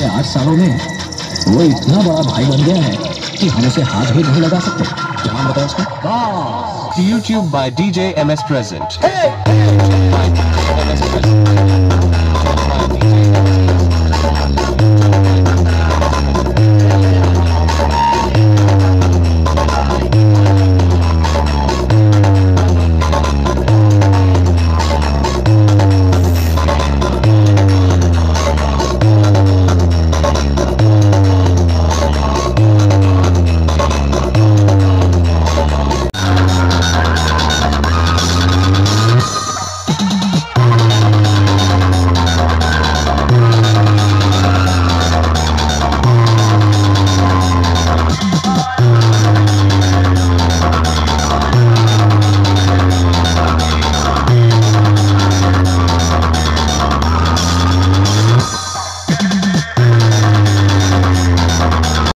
आठ सालों में वो इतना बड़ा भाई बन गया है कि हम उसे हाथ भी नहीं लगा सकते। क्या नाम बताया उसका? YouTube by DJ MS Present.